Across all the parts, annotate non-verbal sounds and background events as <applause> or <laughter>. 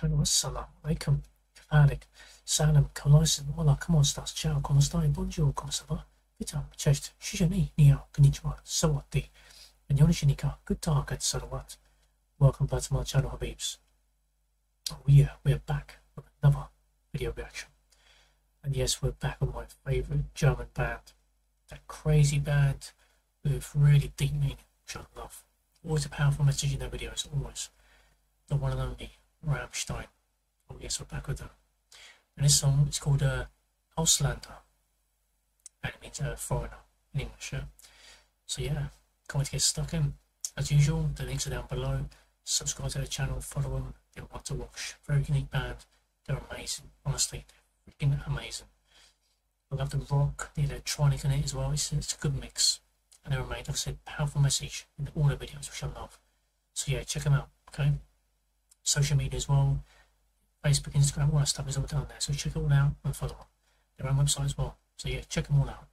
channel. Assalamu alaikum. Kafalik. Salam. Kolosim. Hola. ¿Cómo estás? Ciao. ¿Cómo estás? Bonjour. ¿Cómo se va? Witam. Cześć. Shishani. Nia. Konnichiwa. Sawati. And Yonishinika. Good talk at Salawat. Welcome back to my channel, Habibs. Oh yeah, we're back with another video reaction. And yes, we're back with my favourite German band. That crazy band with really deep meaning, which I love. Always a powerful message in their videos, always. The one and only Rammstein. Oh back with them. And this song is called uh, Ausländer. And it means uh, foreigner in English, yeah? So yeah, can't wait to get stuck in. As usual, the links are down below. Subscribe to the channel, follow them, they're one to watch. Very unique band. They're amazing, honestly. They're freaking amazing. I love the rock, the electronic in it as well. It's, it's a good mix. And they're amazing. Like I said, powerful message in all their videos, which I love. So yeah, check them out, okay? Social media as well. Facebook, Instagram, all that stuff is all down there. So check it all out and follow them. Their own website as well. So yeah, check them all out.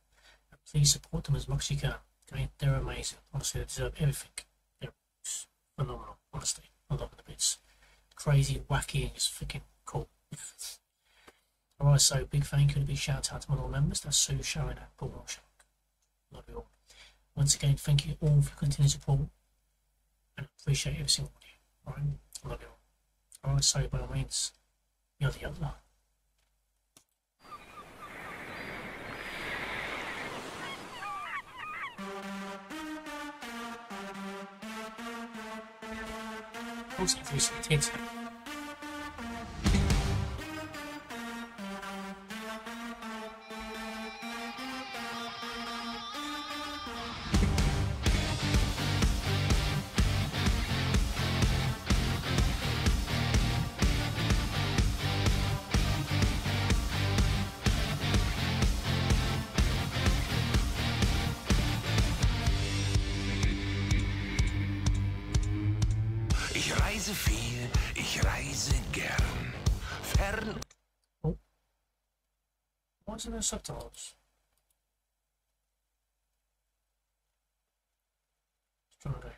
And please support them as much as you can. Okay, they're amazing. Honestly, they deserve everything. They're phenomenal. Honestly, I love the bits. Crazy, wacky, and just freaking cool. <laughs> Alright, so big thank you and a big shout out to my little members. That's Sue, Sharon, and Paul Shark. Love you all. Once again, thank you all for continued support and appreciate every single one of you. Alright, love you all. Alright, so by all means, You're the other. yada. Ausgewechselt. Ich reise viel, ich reise gern. Fern What's in the subtitles? Let's try again.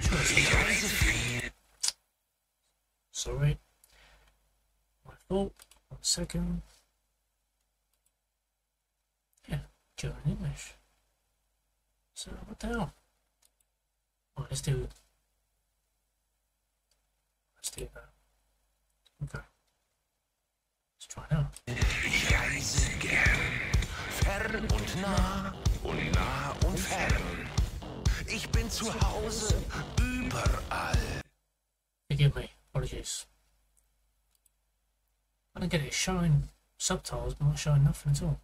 Sure, it's ich reise viel. Sorry. My fault. One second. Yeah, German English. So what the hell? Right, let's do Let's do that. Okay. Let's try now. Ich reise gern. Fern und nah und nah und fern. Ich bin zu Hause überall. Forgive me, apologies. I don't get it. Showing subtitles, but not showing nothing at all.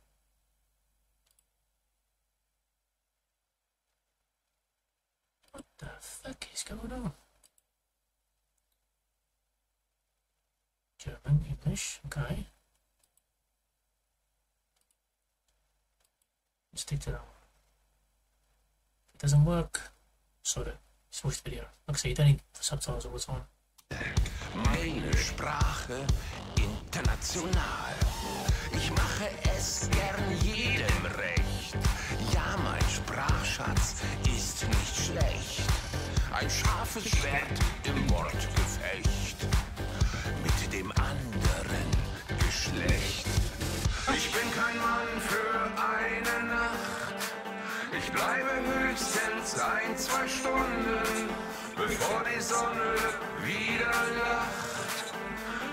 The fuck is going on? German, English, okay. Stick to that one. If it doesn't work, sort it. The video. Like I say, you don't need subtitles all the time. Meine Sprache international. Ich mache es gern jedem recht. Ein scharfes Schwert im Mordgefecht. Mit dem anderen Geschlecht. Ich bin kein Mann für eine Nacht. Ich bleibe höchstens ein, zwei Stunden, bevor die Sonne wieder lacht.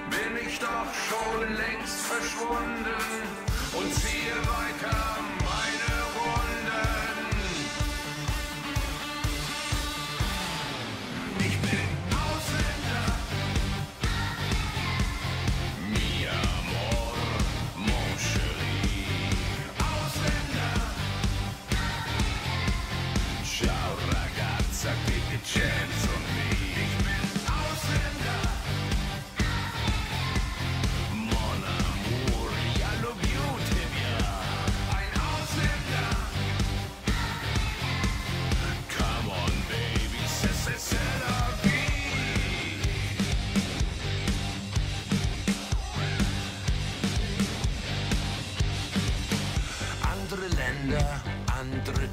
Bin ich doch schon längst verschwunden und ziehe weiter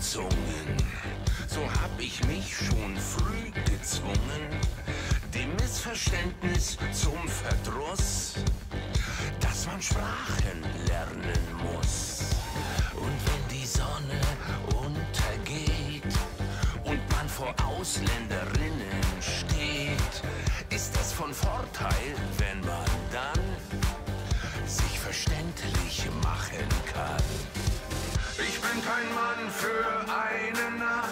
Zungen. So hab ich mich schon früh Verständnis zum Verdruss, dass man Sprachen lernen muss. Und wenn die Sonne untergeht und man vor Ausländerinnen steht, ist es von Vorteil, bin kein Mann für eine Nacht.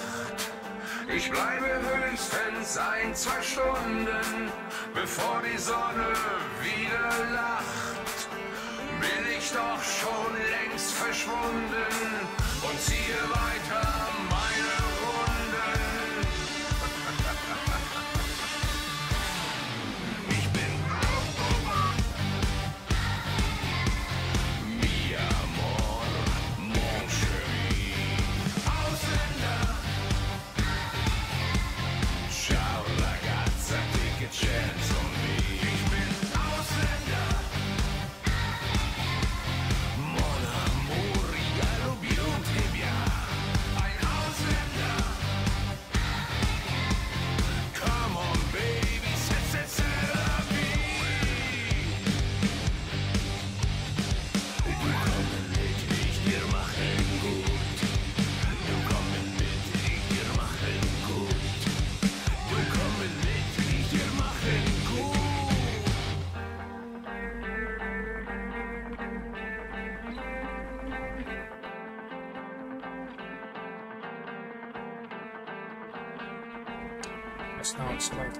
Ich bleibe höchstens ein, zwei Stunden, bevor die Sonne wieder lacht. Bin ich doch schon längst verschwunden That's now it's like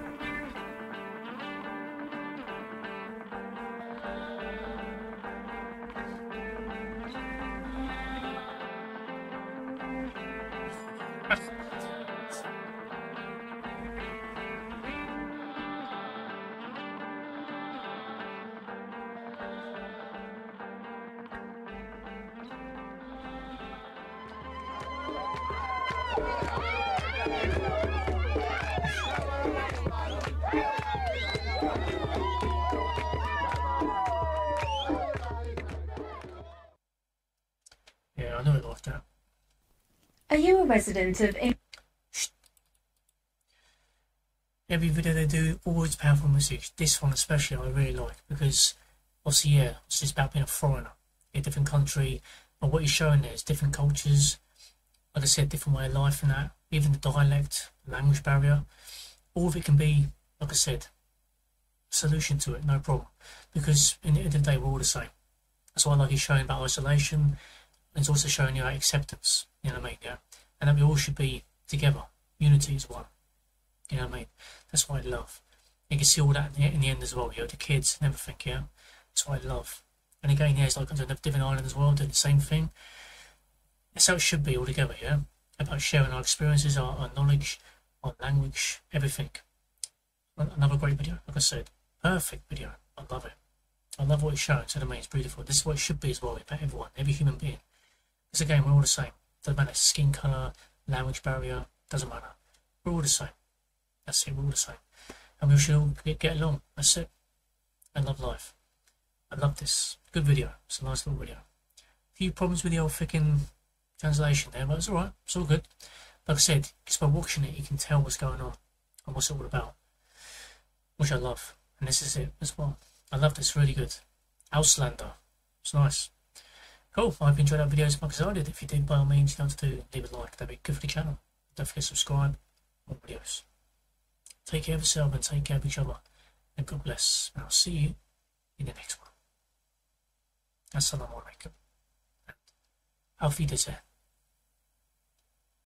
Yeah, <laughs> Are you a resident of England? Every video they do, always powerful message. This one especially I really like because obviously yeah, it's about being a foreigner in a different country. But what he's showing there is different cultures, like I said, different way of life and that, even the dialect, language barrier, all of it can be, like I said, solution to it, no problem. Because in the end of the day we're all the same. That's why I like he's showing about isolation it's also showing you our acceptance, you know what I mean, yeah? And that we all should be together. Unity is one. You know what I mean? That's what I love. You can see all that in the, in the end as well, you know, the kids and everything, yeah? That's what I love. And again, yeah, it's like on the different island as well, doing the same thing. That's how it should be all together, yeah? About sharing our experiences, our, our knowledge, our language, everything. Another great video, like I said. Perfect video. I love it. I love what it's showing, so I mean, it's beautiful. This is what it should be as well, about everyone, every human being. Because again, we're all the same. Doesn't matter skin colour, language barrier, doesn't matter. We're all the same. That's it, we're all the same. And we should all get, get along. That's it. I love life. I love this. Good video. It's a nice little video. A few problems with the old freaking translation there, but it's alright. It's all good. Like I said, just by watching it, you can tell what's going on and what's it all about. Which I love. And this is it as well. I love this. Really good. Ausländer. It's nice. Cool. I hope you enjoyed that video as much as I did. If you did, by all means, don't do, leave a like. That'd be good for the channel. Don't forget to subscribe. More videos. Take care of yourself and take care of each other. And God bless. And I'll see you in the next one. Assalamu alaikum. Auf Wiedersehen.